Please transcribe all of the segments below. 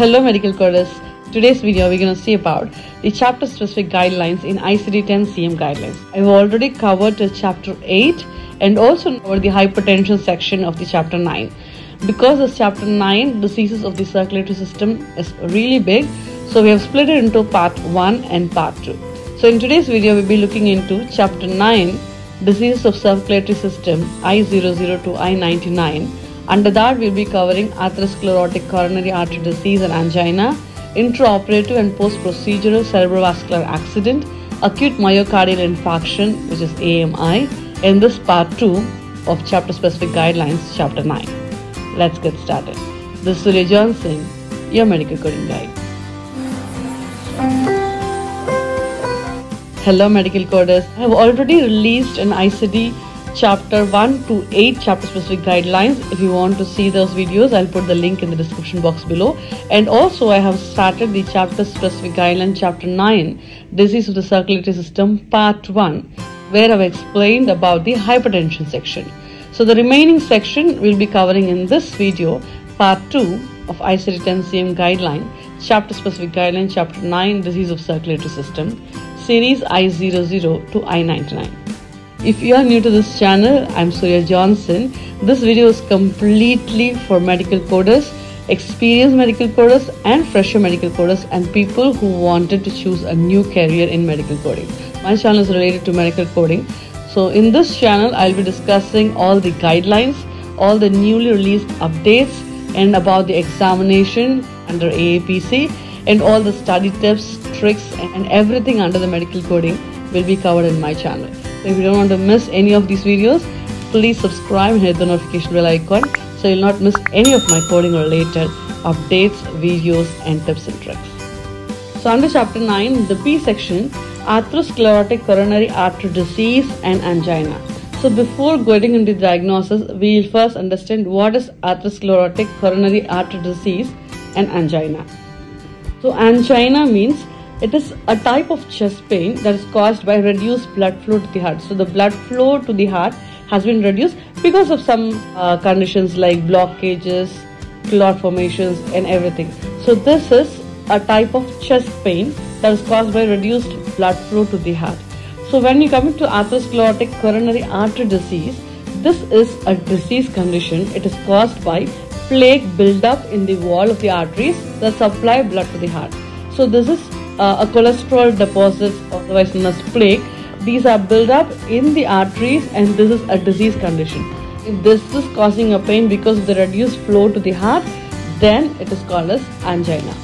Hello medical coders. Today's video we're going to see about the chapter specific guidelines in ICD-10 CM guidelines. I've already covered chapter 8 and also covered the hypertension section of the chapter 9. Because this chapter 9 diseases of the circulatory system is really big so we have split it into part 1 and part 2. So in today's video we'll be looking into chapter 9 diseases of circulatory system I00 to I99 under that, we'll be covering atherosclerotic coronary artery disease and angina, intraoperative and post-procedural cerebrovascular accident, acute myocardial infarction, which is AMI, in this part 2 of chapter specific guidelines, chapter 9. Let's get started. This is Surya Johnson, your medical coding guide. Hello, medical coders. I have already released an ICD chapter 1 to 8 chapter specific guidelines. If you want to see those videos i'll put the link in the description box below. And also i have started the chapter specific guideline chapter 9 disease of the circulatory system part 1 where i've explained about the hypertension section. So the remaining section we'll be covering in this video part 2 of ICD-10 CM guideline chapter specific guideline chapter 9 disease of circulatory system series I00 to I99 if you are new to this channel, I'm Surya Johnson. This video is completely for medical coders, experienced medical coders and fresher medical coders and people who wanted to choose a new career in medical coding. My channel is related to medical coding. So in this channel, I'll be discussing all the guidelines, all the newly released updates and about the examination under AAPC and all the study tips, tricks and everything under the medical coding will be covered in my channel. So if you don't want to miss any of these videos, please subscribe and hit the notification bell icon so you'll not miss any of my coding related updates, videos and tips and tricks. So under chapter 9, the P section, atherosclerotic coronary artery disease and angina. So before going into diagnosis, we will first understand what is atherosclerotic coronary artery disease and angina. So angina means it is a type of chest pain that is caused by reduced blood flow to the heart. So the blood flow to the heart has been reduced because of some uh, conditions like blockages, clot formations and everything. So this is a type of chest pain that is caused by reduced blood flow to the heart. So when you come into atherosclerotic coronary artery disease, this is a disease condition. It is caused by plaque buildup in the wall of the arteries that supply blood to the heart. So this is uh, a cholesterol deposits, otherwise known as plaque. These are built up in the arteries, and this is a disease condition. If this is causing a pain because of the reduced flow to the heart, then it is called as angina.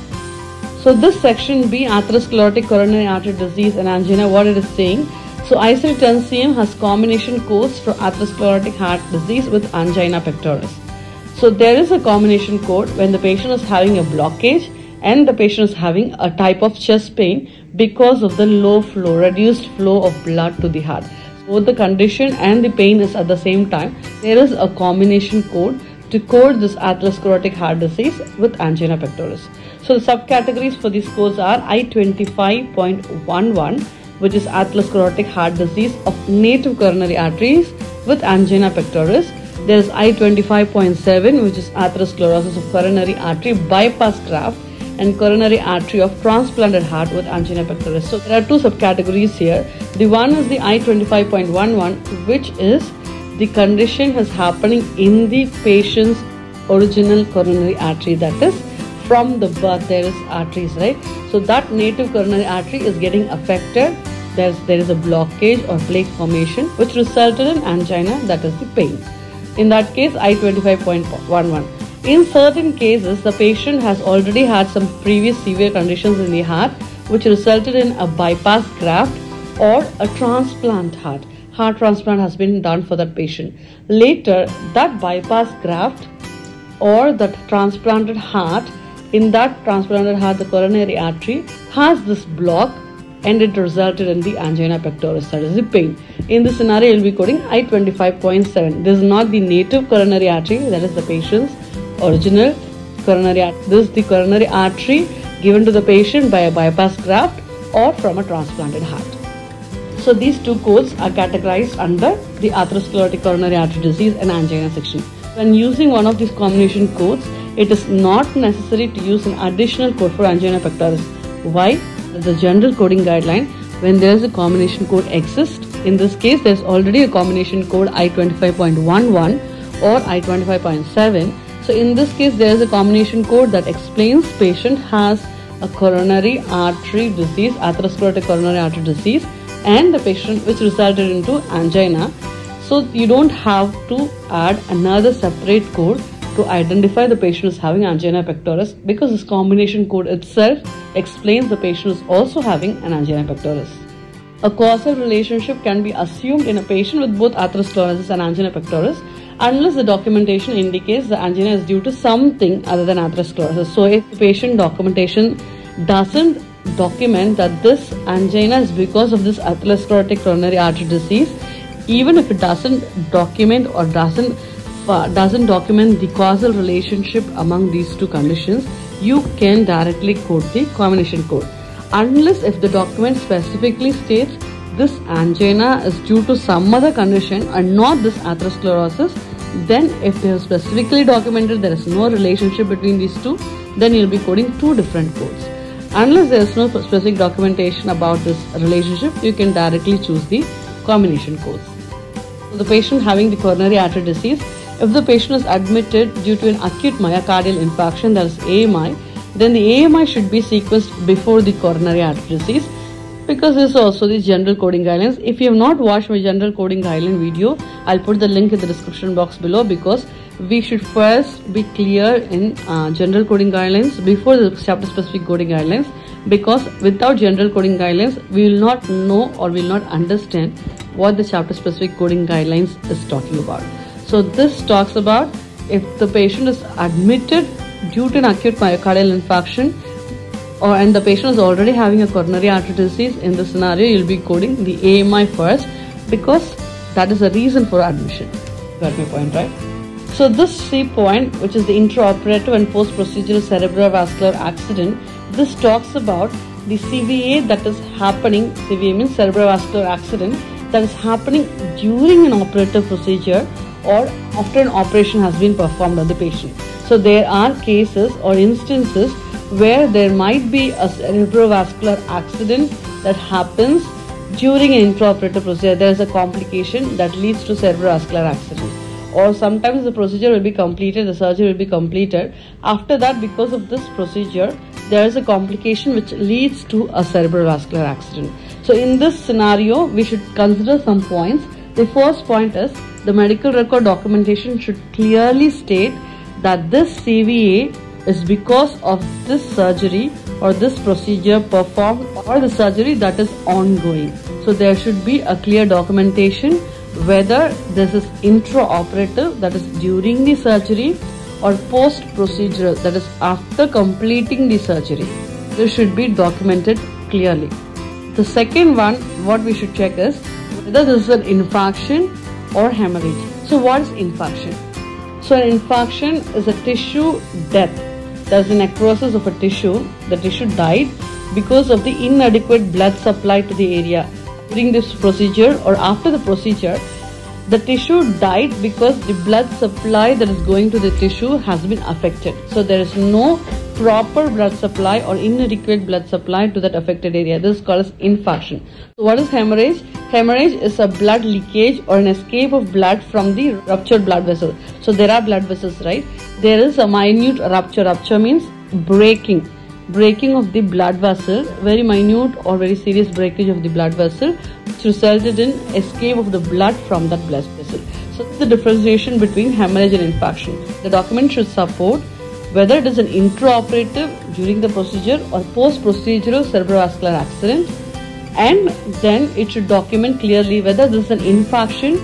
So this section B, atherosclerotic coronary artery disease and angina, what it is saying. So ICD-10-CM has combination codes for atherosclerotic heart disease with angina pectoris. So there is a combination code when the patient is having a blockage and the patient is having a type of chest pain because of the low flow, reduced flow of blood to the heart. Both the condition and the pain is at the same time. There is a combination code to code this atherosclerotic heart disease with angina pectoris. So the subcategories for these codes are I25.11 which is atherosclerotic heart disease of native coronary arteries with angina pectoris. There is I25.7 which is atherosclerosis of coronary artery bypass graft and coronary artery of transplanted heart with angina pectoris. So there are two subcategories here. The one is the I25.11 which is the condition is happening in the patient's original coronary artery that is from the birth there is arteries right so that native coronary artery is getting affected there's there is a blockage or plaque formation which resulted in angina that is the pain in that case i25.11 in certain cases, the patient has already had some previous severe conditions in the heart which resulted in a bypass graft or a transplant heart. Heart transplant has been done for that patient. Later, that bypass graft or that transplanted heart, in that transplanted heart, the coronary artery has this block and it resulted in the angina pectoris, that is the pain. In this scenario, you'll be coding I25.7. This is not the native coronary artery, that is the patient's original coronary artery. This is the coronary artery given to the patient by a bypass graft or from a transplanted heart. So these two codes are categorized under the atherosclerotic coronary artery disease and angina section. When using one of these combination codes, it is not necessary to use an additional code for angina pectoris. Why? The general coding guideline, when there is a combination code exists, in this case there's already a combination code I25.11 or I25.7. So in this case there is a combination code that explains patient has a coronary artery disease, atherosclerotic coronary artery disease and the patient which resulted into angina. So you don't have to add another separate code to identify the patient is having angina pectoris because this combination code itself explains the patient is also having an angina pectoris. A causal relationship can be assumed in a patient with both atherosclerosis and angina pectoris unless the documentation indicates the angina is due to something other than atherosclerosis. So if patient documentation doesn't document that this angina is because of this atherosclerotic coronary artery disease, even if it doesn't document or doesn't uh, doesn't document the causal relationship among these two conditions, you can directly quote the combination code. Unless if the document specifically states this angina is due to some other condition and not this atherosclerosis, then if they have specifically documented there is no relationship between these two, then you'll be coding two different codes. Unless there is no specific documentation about this relationship, you can directly choose the combination codes. So the patient having the coronary artery disease, if the patient is admitted due to an acute myocardial infarction, that is AMI, then the AMI should be sequenced before the coronary artery disease because this is also the general coding guidelines. If you have not watched my general coding guideline video, I'll put the link in the description box below because we should first be clear in uh, general coding guidelines before the chapter specific coding guidelines because without general coding guidelines we will not know or will not understand what the chapter specific coding guidelines is talking about so this talks about if the patient is admitted due to an acute myocardial infarction or and the patient is already having a coronary artery disease. In this scenario you'll be coding the AMI first because that is the reason for admission. Got my point right? So this C point, which is the intraoperative and post-procedural cerebrovascular accident, this talks about the CVA that is happening, CVA means cerebrovascular accident, that is happening during an operative procedure or after an operation has been performed on the patient. So there are cases or instances where there might be a cerebrovascular accident that happens during an intraoperative procedure. There is a complication that leads to cerebrovascular accident or sometimes the procedure will be completed, the surgery will be completed. After that, because of this procedure, there is a complication which leads to a cerebrovascular accident. So in this scenario, we should consider some points. The first point is the medical record documentation should clearly state that this CVA is because of this surgery or this procedure performed or the surgery that is ongoing. So there should be a clear documentation whether this is intraoperative that is during the surgery or post procedural that is after completing the surgery. This should be documented clearly. The second one what we should check is whether this is an infarction or hemorrhage. So what is infarction? So an infarction is a tissue death there's a necrosis of a tissue. The tissue died because of the inadequate blood supply to the area. During this procedure or after the procedure, the tissue died because the blood supply that is going to the tissue has been affected. So there is no proper blood supply or inadequate blood supply to that affected area. This is called as infarction. So what is hemorrhage? Hemorrhage is a blood leakage or an escape of blood from the ruptured blood vessel. So there are blood vessels, right? There is a minute rupture. Rupture means breaking breaking of the blood vessel, very minute or very serious breakage of the blood vessel, which resulted in escape of the blood from that blood vessel. So the differentiation between hemorrhage and infarction. The document should support whether it is an intraoperative during the procedure or post-procedural cerebrovascular accident and then it should document clearly whether this is an infarction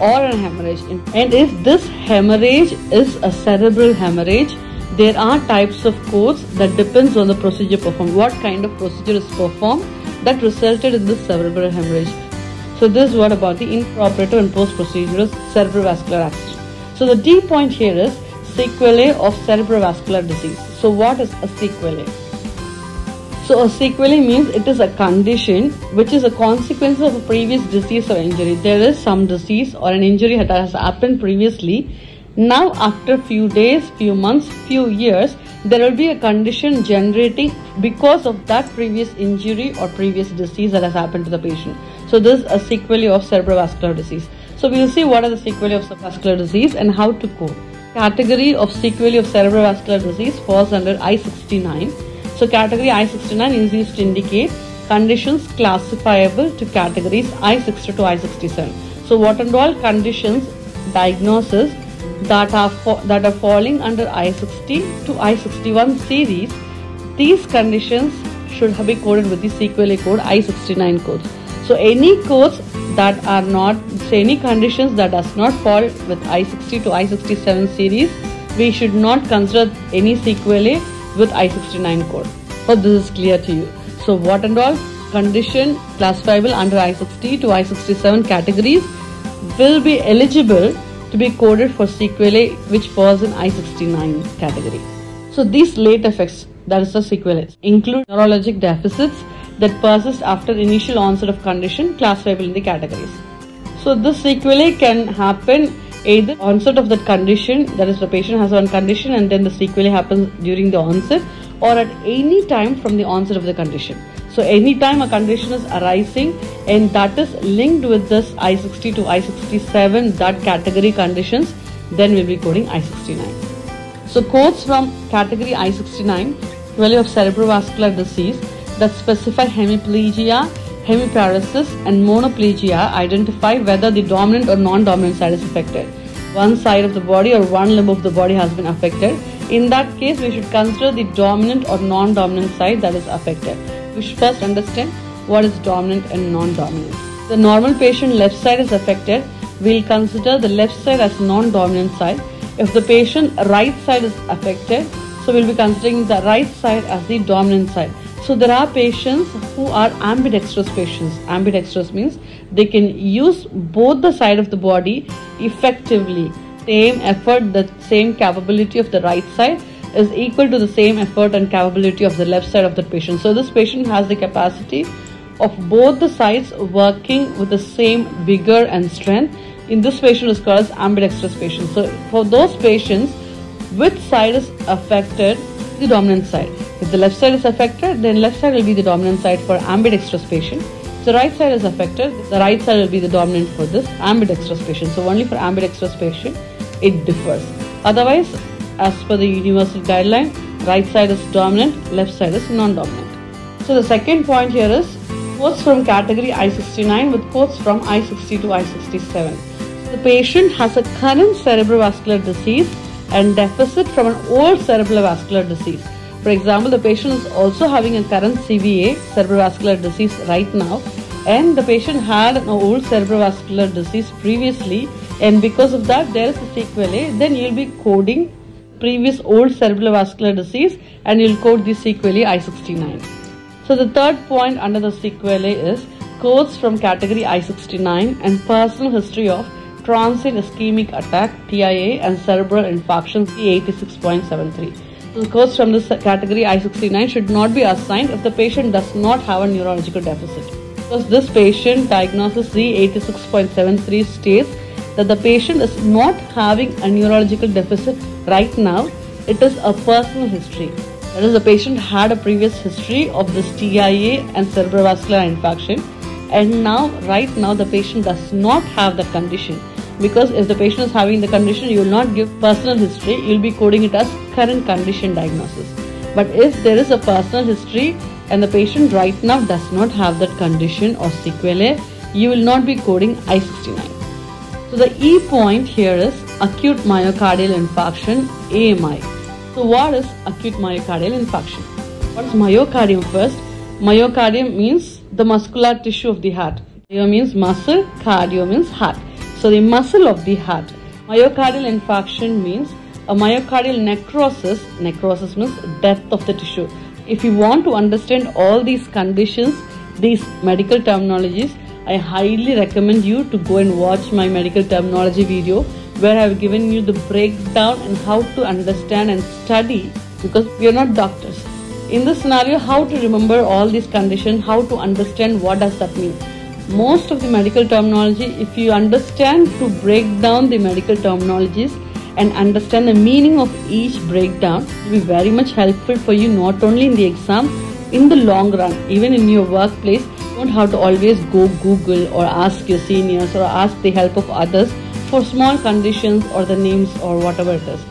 or a hemorrhage and if this hemorrhage is a cerebral hemorrhage there are types of codes that depends on the procedure performed. What kind of procedure is performed that resulted in this cerebral hemorrhage? So this is what about the intraoperative and post-procedural cerebrovascular accident so the d point here is sequelae of cerebrovascular disease. So what is a sequelae? So a sequelae means it is a condition which is a consequence of a previous disease or injury. There is some disease or an injury that has happened previously Now, after few days, few months, few years, there will be a condition generating because of that previous injury or previous disease that has happened to the patient. So, this is a sequelae of cerebrovascular disease. So, we will see what are the sequelae of cerebrovascular disease and how to code. Category of sequelae of cerebrovascular disease falls under I69. So, category I69 is used to indicate conditions classifiable to categories I60 to I67. So, what and all conditions, diagnosis that are that are falling under I60 to I61 series, these conditions should have be coded with the sequelae code I69 codes. So, any codes that are not, so any conditions that does not fall with I60 to I67 series, we should not consider any sequelae with I69 code. Hope this is clear to you. So what and all condition classifiable under I60 to I67 categories will be eligible to be coded for sequelae which falls in I69 category. So these late effects, that is the sequelae, include neurologic deficits that persist after initial onset of condition classifiable in the categories. So this sequelae can happen either onset of that condition, that is the patient has one condition and then the sequelae happens during the onset or at any time from the onset of the condition. So anytime a condition is arising and that is linked with this I60 to I67 that category conditions, then we'll be coding I69. So codes from category I69, value of cerebrovascular disease that specify hemiplegia, hemiparesis and monoplegia identify whether the dominant or non-dominant side is affected. One side of the body or one limb of the body has been affected. In that case, we should consider the dominant or non-dominant side that is affected. We should first understand what is dominant and non-dominant. The normal patient left side is affected, we'll consider the left side as non-dominant side. If the patient right side is affected, so we'll be considering the right side as the dominant side. So there are patients who are ambidextrous patients. Ambidextrous means they can use both the side of the body effectively. Same effort, the same capability of the right side is equal to the same effort and capability of the left side of the patient. So this patient has the capacity of both the sides working with the same vigor and strength. In this patient is called as ambidextrous patient. So for those patients, which side is affected? The dominant side. If the left side is affected, then left side will be the dominant side for ambidextrous patient. If the right side is affected, the right side will be the dominant for this ambidextrous patient. So only for ambidextrous patient, it differs. Otherwise, as per the universal guideline, right side is dominant, left side is non-dominant. So the second point here is quotes from category I69 with quotes from I60 to I67. The patient has a current cerebrovascular disease and deficit from an old cerebrovascular disease. For example, the patient is also having a current CVA, cerebrovascular disease right now, and the patient had an old cerebrovascular disease previously, and because of that, there is a sequelae, then you'll be coding previous old cerebrovascular disease and you'll code the sequelae I69. So the third point under the sequelae is codes from category I69 and personal history of transient ischemic attack TIA and cerebral infarction Z86.73. So the codes from this category I69 should not be assigned if the patient does not have a neurological deficit. Because this patient diagnosis Z86.73 states that the patient is not having a neurological deficit right now, it is a personal history. That is, the patient had a previous history of this TIA and cerebrovascular infarction, and now, right now, the patient does not have the condition. Because if the patient is having the condition, you will not give personal history, you will be coding it as current condition diagnosis. But if there is a personal history and the patient right now does not have that condition or sequelae, you will not be coding I69. So the E point here is acute myocardial infarction AMI. So what is acute myocardial infarction? What is myocardium first? Myocardium means the muscular tissue of the heart. Myo means muscle, cardio means heart. So the muscle of the heart. Myocardial infarction means a myocardial necrosis. Necrosis means death of the tissue. If you want to understand all these conditions, these medical terminologies, I highly recommend you to go and watch my medical terminology video where I have given you the breakdown and how to understand and study because we are not doctors. In this scenario, how to remember all these conditions, how to understand what does that mean. Most of the medical terminology, if you understand to break down the medical terminologies and understand the meaning of each breakdown will be very much helpful for you not only in the exam in the long run even in your workplace you don't have to always go google or ask your seniors or ask the help of others for small conditions or the names or whatever it is.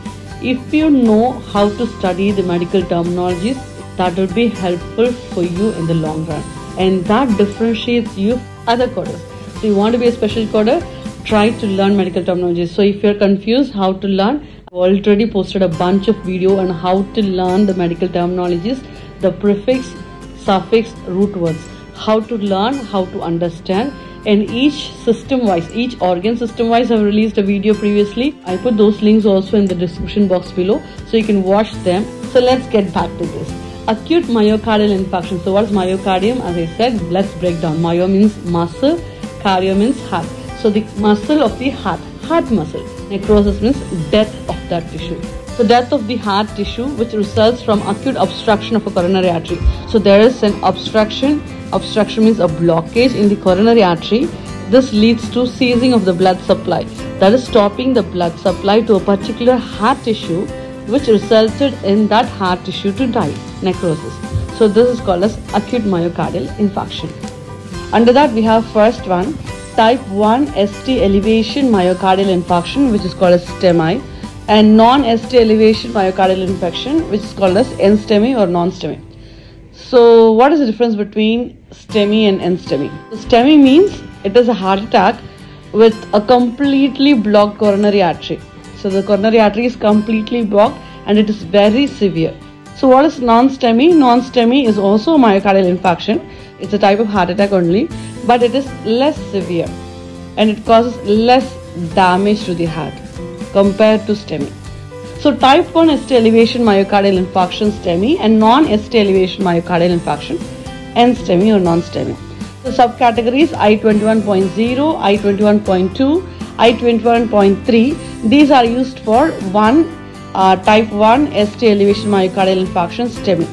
If you know how to study the medical terminologies that would be helpful for you in the long run. And that differentiates you other coders. So you want to be a special coder try to learn medical terminologies. So if you're confused how to learn, I've already posted a bunch of video on how to learn the medical terminologies, the prefix, suffix, root words, how to learn, how to understand and each system wise, each organ system wise I've released a video previously. I put those links also in the description box below so you can watch them. So let's get back to this. Acute myocardial infarction. So what's myocardium? As I said, let's break down. Myo means muscle, cardio means heart. So the muscle of the heart, heart muscle. Necrosis means death of that tissue. So death of the heart tissue which results from acute obstruction of a coronary artery. So there is an obstruction. Obstruction means a blockage in the coronary artery. This leads to seizing of the blood supply. That is stopping the blood supply to a particular heart tissue which resulted in that heart tissue to die, necrosis. So this is called as acute myocardial infarction. Under that we have first one type 1 ST elevation myocardial infarction which is called as STEMI and non-ST elevation myocardial infection which is called as NSTEMI or non-STEMI. So what is the difference between STEMI and NSTEMI? STEMI means it is a heart attack with a completely blocked coronary artery. So the coronary artery is completely blocked and it is very severe. So what is non-STEMI? Non-STEMI is also a myocardial infarction. It's a type of heart attack only but it is less severe and it causes less damage to the heart compared to STEMI. So type 1 ST elevation myocardial infarction STEMI and non-ST elevation myocardial infarction NSTEMI or non-STEMI. The subcategories I21.0, I21.2, I21.3 these are used for one uh, type 1 ST elevation myocardial infarction STEMI.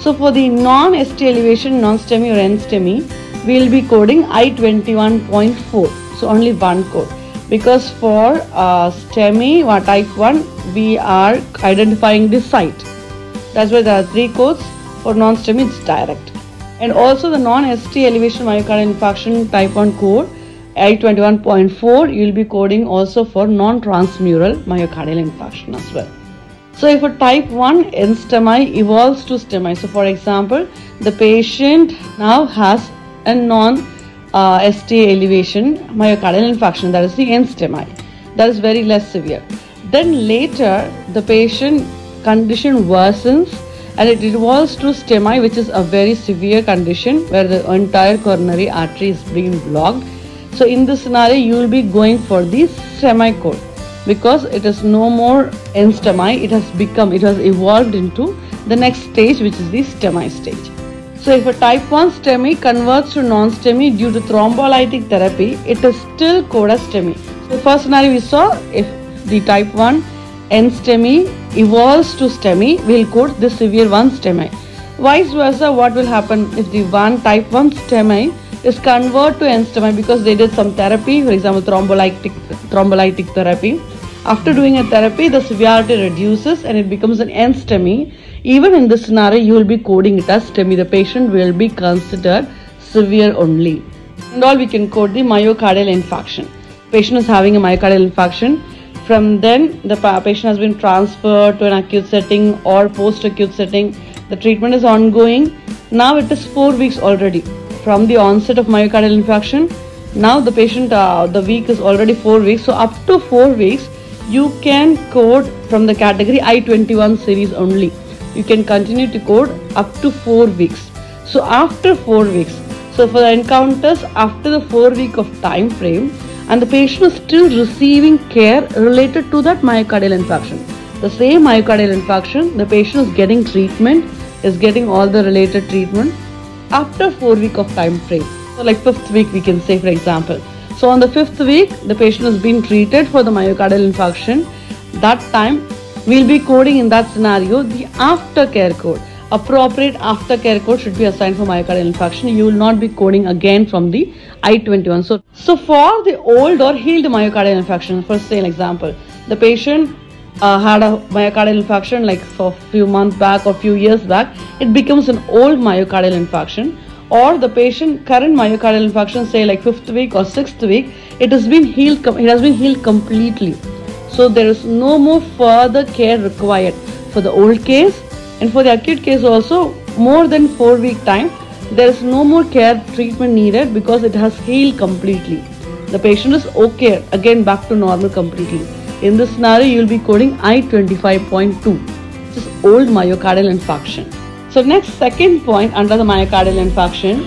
So for the non-ST elevation non-STEMI or NSTEMI we'll be coding I21.4 so only one code because for uh, STEMI or type 1 we are identifying the site. That's why there are three codes for non-STEMI it's direct. And also the non-ST elevation myocardial infarction type 1 code I21.4 you'll be coding also for non-transmural myocardial infarction as well. So if a type 1 NSTEMI evolves to STEMI so for example the patient now has a non uh, ST elevation myocardial infarction that is the NSTEMI that is very less severe. Then later the patient condition worsens and it evolves to STEMI which is a very severe condition where the entire coronary artery is being blocked. So in this scenario you will be going for the STEMI code because it is no more NSTEMI it has become it has evolved into the next stage which is the STEMI stage. So if a type 1 STEMI converts to non-STEMI due to thrombolytic therapy, it is still coded as STEMI. So first scenario we saw, if the type 1 NSTEMI evolves to STEMI, we'll code the severe one STEMI. Vice versa, what will happen if the one type 1 STEMI is converted to NSTEMI because they did some therapy, for example thrombolytic, thrombolytic therapy. After doing a therapy, the severity reduces and it becomes an NSTEMI even in this scenario, you will be coding it as STEMI. The patient will be considered severe only. And all we can code the myocardial infarction. Patient is having a myocardial infarction. From then, the patient has been transferred to an acute setting or post-acute setting. The treatment is ongoing. Now it is four weeks already from the onset of myocardial infarction. Now the patient, uh, the week is already four weeks. So up to four weeks, you can code from the category I21 series only you can continue to code up to 4 weeks. So after 4 weeks, so for the encounters after the 4 week of time frame and the patient is still receiving care related to that myocardial infarction. The same myocardial infarction, the patient is getting treatment, is getting all the related treatment after 4 week of time frame. So like 5th week we can say for example. So on the 5th week, the patient has been treated for the myocardial infarction. That time We'll be coding in that scenario the aftercare code. Appropriate aftercare code should be assigned for myocardial infarction. You will not be coding again from the I-21. So, so for the old or healed myocardial infarction, for say an example, the patient uh, had a myocardial infarction like for a few months back or few years back, it becomes an old myocardial infarction. Or the patient current myocardial infarction, say like fifth week or sixth week, it has been healed. It has been healed completely. So there is no more further care required for the old case and for the acute case also more than four week time. There is no more care treatment needed because it has healed completely. The patient is okay again back to normal completely. In this scenario, you will be coding I25.2, which is old myocardial infarction. So next second point under the myocardial infarction,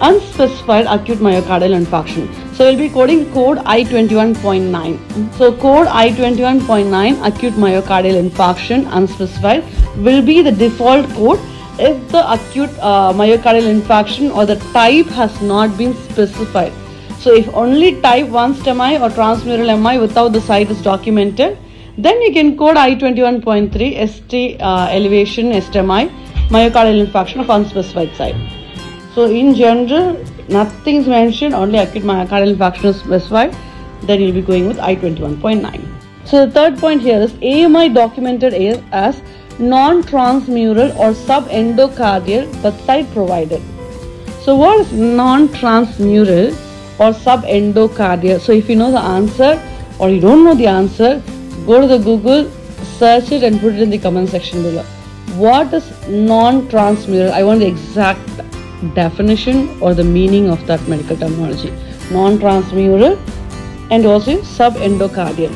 unspecified acute myocardial infarction. So we'll be coding code I21.9. So code I21.9 acute myocardial infarction unspecified will be the default code if the acute uh, myocardial infarction or the type has not been specified. So if only type 1 STEMI or transmural MI without the site is documented, then you can code I21.3 ST uh, elevation STEMI myocardial infarction of unspecified site. So in general, nothing is mentioned, only acute myocardial infarction is specified, then you'll be going with I21.9. So the third point here is AMI documented as non-transmural or subendocardial but site provided. So what is non-transmural? or subendocardia. So if you know the answer or you don't know the answer, go to the Google, search it and put it in the comment section below. What is non-transmural? I want the exact definition or the meaning of that medical terminology. Non-transmural and also subendocardial.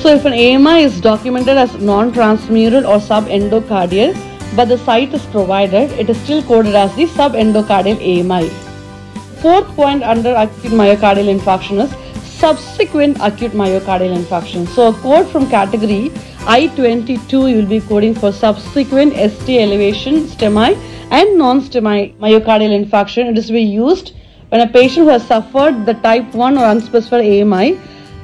So if an AMI is documented as non-transmural or subendocardial, but the site is provided, it is still coded as the subendocardial AMI. Fourth point under acute myocardial infarction is subsequent acute myocardial infarction. So a code from category I22 you will be coding for subsequent ST elevation STEMI and non-STEMI myocardial infarction. It is to be used when a patient who has suffered the type 1 or unspecified AMI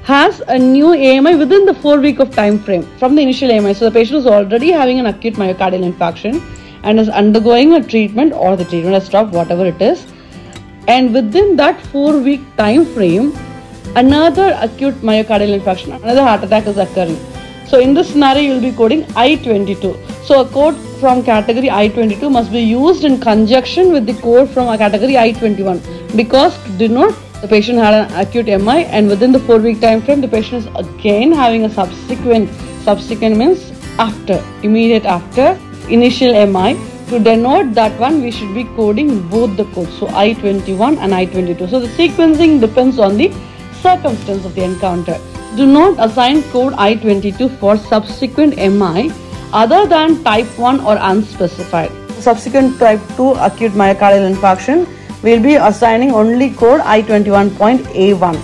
has a new AMI within the 4 week of time frame from the initial AMI. So the patient is already having an acute myocardial infarction and is undergoing a treatment or the treatment has stopped whatever it is and within that four week time frame another acute myocardial infarction another heart attack is occurring so in this scenario you will be coding i22 so a code from category i22 must be used in conjunction with the code from a category i21 because to denote the patient had an acute mi and within the four week time frame the patient is again having a subsequent subsequent means after immediate after initial mi to denote that one we should be coding both the codes. So i21 and i22 so the sequencing depends on the circumstance of the encounter do not assign code i22 for subsequent mi other than type 1 or unspecified subsequent type 2 acute myocardial infarction we'll be assigning only code i21.a1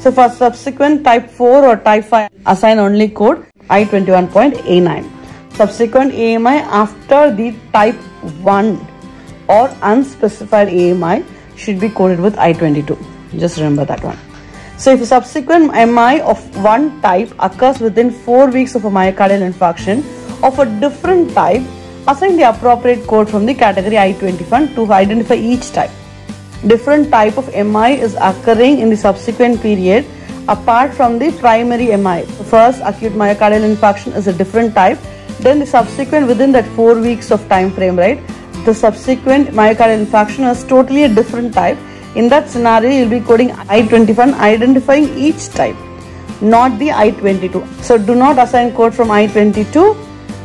so for subsequent type 4 or type 5 assign only code i21.a9 subsequent AMI after the type 1 or unspecified AMI should be coded with I22. Just remember that one. So if a subsequent MI of one type occurs within 4 weeks of a myocardial infarction of a different type, assign the appropriate code from the category I21 to identify each type. Different type of MI is occurring in the subsequent period apart from the primary MI. First acute myocardial infarction is a different type then the subsequent within that four weeks of time frame, right? The subsequent myocardial infarction is totally a different type. In that scenario, you'll be coding I21 identifying each type, not the I22. So do not assign code from I22.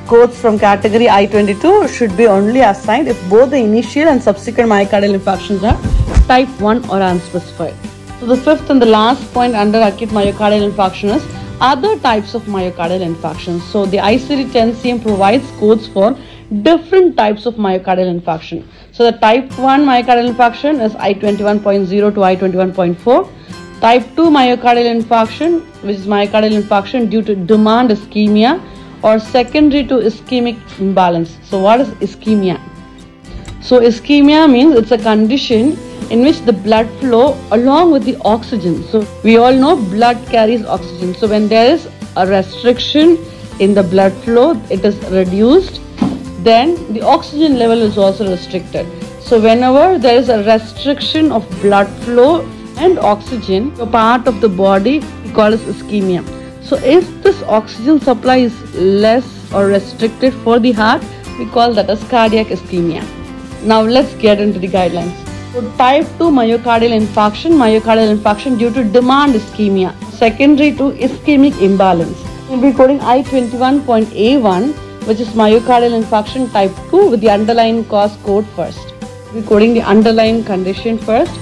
Codes from category I22 should be only assigned if both the initial and subsequent myocardial infarctions are type 1 or unspecified. So the fifth and the last point under acute myocardial infarction is other types of myocardial infarctions. So the ICD-10-CM provides codes for different types of myocardial infarction. So the type 1 myocardial infarction is I21.0 to I21.4. Type 2 myocardial infarction, which is myocardial infarction due to demand ischemia or secondary to ischemic imbalance. So what is ischemia? So ischemia means it's a condition in which the blood flow along with the oxygen. So we all know blood carries oxygen. So when there is a restriction in the blood flow, it is reduced, then the oxygen level is also restricted. So whenever there is a restriction of blood flow and oxygen, a part of the body we call as ischemia. So if this oxygen supply is less or restricted for the heart, we call that as cardiac ischemia. Now let's get into the guidelines. So type 2 myocardial infarction, myocardial infarction due to demand ischemia, secondary to ischemic imbalance. We'll be coding I21.A1 which is myocardial infarction type 2 with the underlying cause code first. We're coding the underlying condition first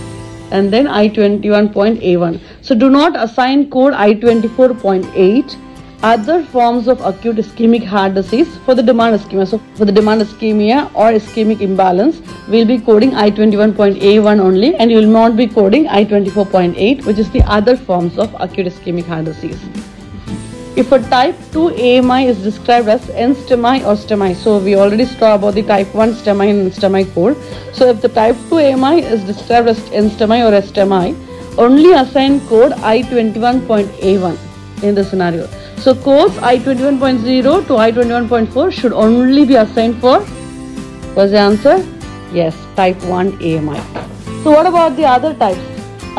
and then I21.A1. So do not assign code I24.8 other forms of acute ischemic heart disease for the demand ischemia. So for the demand ischemia or ischemic imbalance, we'll be coding I21.A1 only and you will not be coding I24.8 which is the other forms of acute ischemic heart disease. If a type 2 AMI is described as NSTEMI or STEMI, so we already saw about the type 1 STEMI and STEMI code. So if the type 2 AMI is described as NSTEMI or STEMI, only assign code I21.A1 in the scenario. So codes I21.0 to I21.4 should only be assigned for, was the answer? Yes, type 1 AMI. So what about the other types?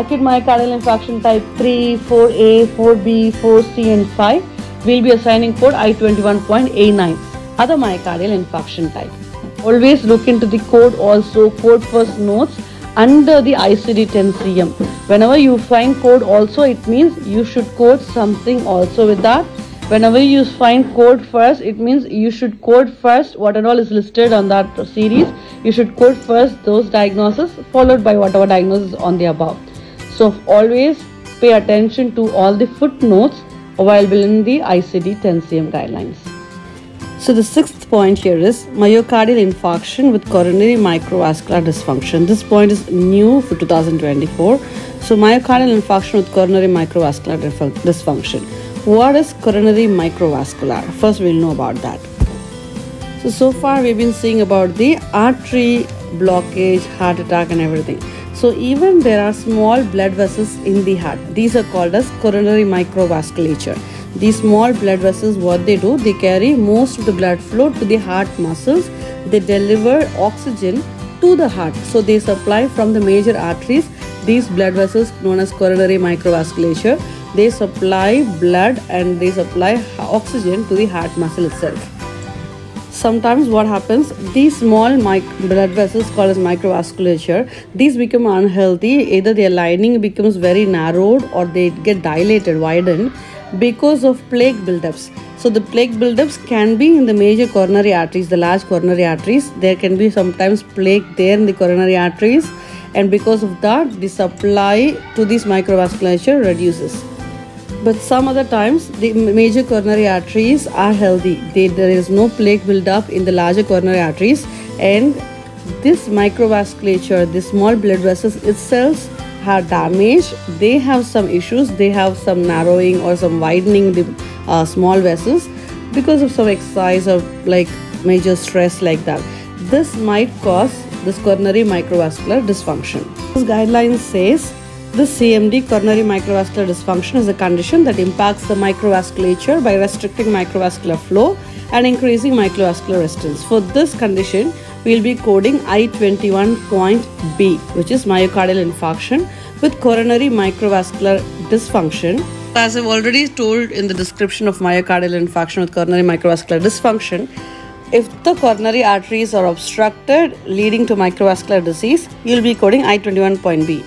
Acute myocardial infarction type 3, 4A, 4B, 4C and 5, we'll be assigning code I21.A9, other myocardial infarction type. Always look into the code also, code first notes under the ICD-10-CM. Whenever you find code also, it means you should code something also with that. Whenever you find code first, it means you should code first what and all is listed on that series. You should code first those diagnoses followed by whatever diagnosis on the above. So always pay attention to all the footnotes available in the ICD-10-CM guidelines. So the sixth point here is myocardial infarction with coronary microvascular dysfunction. This point is new for 2024. So myocardial infarction with coronary microvascular dysfunction. What is coronary microvascular? First we'll know about that. So so far we've been seeing about the artery blockage, heart attack and everything. So even there are small blood vessels in the heart. These are called as coronary microvasculature. These small blood vessels, what they do, they carry most of the blood flow to the heart muscles. They deliver oxygen to the heart. So they supply from the major arteries. These blood vessels known as coronary microvasculature, they supply blood and they supply oxygen to the heart muscle itself sometimes what happens these small blood vessels called as microvasculature these become unhealthy. Either their lining becomes very narrowed or they get dilated widened because of plaque buildups. So the plaque buildups can be in the major coronary arteries the large coronary arteries. There can be sometimes plaque there in the coronary arteries. And because of that the supply to this microvasculature reduces but some other times the major coronary arteries are healthy. They, there is no plaque buildup in the larger coronary arteries. And this microvasculature the small blood vessels itself are damaged. They have some issues. They have some narrowing or some widening the uh, small vessels because of some exercise or like major stress like that. This might cause this coronary microvascular dysfunction. This guideline says this CMD, coronary microvascular dysfunction, is a condition that impacts the microvasculature by restricting microvascular flow and increasing microvascular resistance. For this condition, we will be coding I21.B, which is myocardial infarction with coronary microvascular dysfunction. As I've already told in the description of myocardial infarction with coronary microvascular dysfunction, if the coronary arteries are obstructed leading to microvascular disease, you'll be coding I21.B.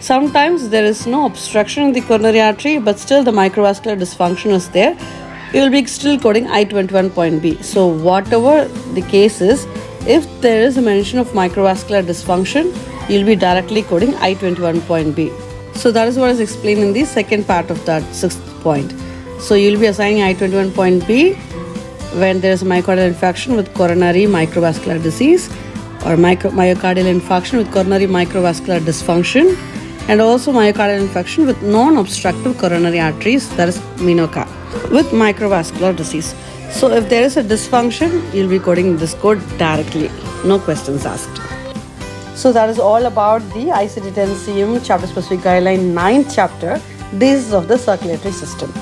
Sometimes there is no obstruction in the coronary artery, but still the microvascular dysfunction is there. You will be still coding I21.B. So, whatever the case is, if there is a mention of microvascular dysfunction, you'll be directly coding I21.B. So, that is what is explained in the second part of that sixth point. So, you'll be assigning I21.B when there is a myocardial infarction with coronary microvascular disease or myocardial infarction with coronary microvascular dysfunction and also myocardial infarction with non-obstructive coronary arteries that is MINOCA with microvascular disease. So if there is a dysfunction, you'll be coding this code directly. No questions asked. So that is all about the ICD-10-CM chapter specific guideline 9th chapter, basis of the circulatory system.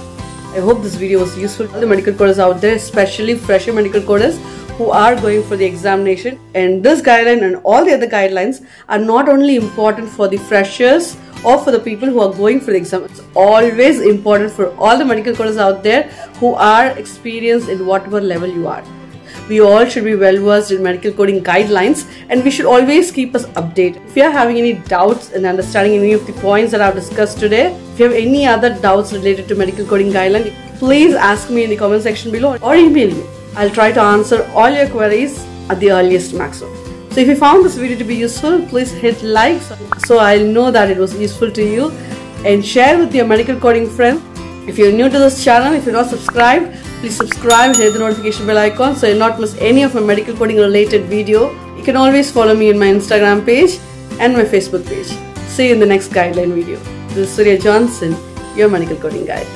I hope this video was useful to the medical coders out there, especially fresher medical coders who are going for the examination. And this guideline and all the other guidelines are not only important for the freshers or for the people who are going for the exam. It's always important for all the medical coders out there who are experienced in whatever level you are. We all should be well versed in medical coding guidelines and we should always keep us updated. If you are having any doubts in understanding any of the points that I've discussed today, if you have any other doubts related to medical coding guidelines, please ask me in the comment section below or email me. I'll try to answer all your queries at the earliest maximum. So if you found this video to be useful, please hit like so I'll know that it was useful to you and share with your medical coding friends. If you're new to this channel, if you're not subscribed, please subscribe, hit the notification bell icon so you'll not miss any of my medical coding related video. You can always follow me in my Instagram page and my Facebook page. See you in the next guideline video. This is Surya Johnson, your medical coding guide.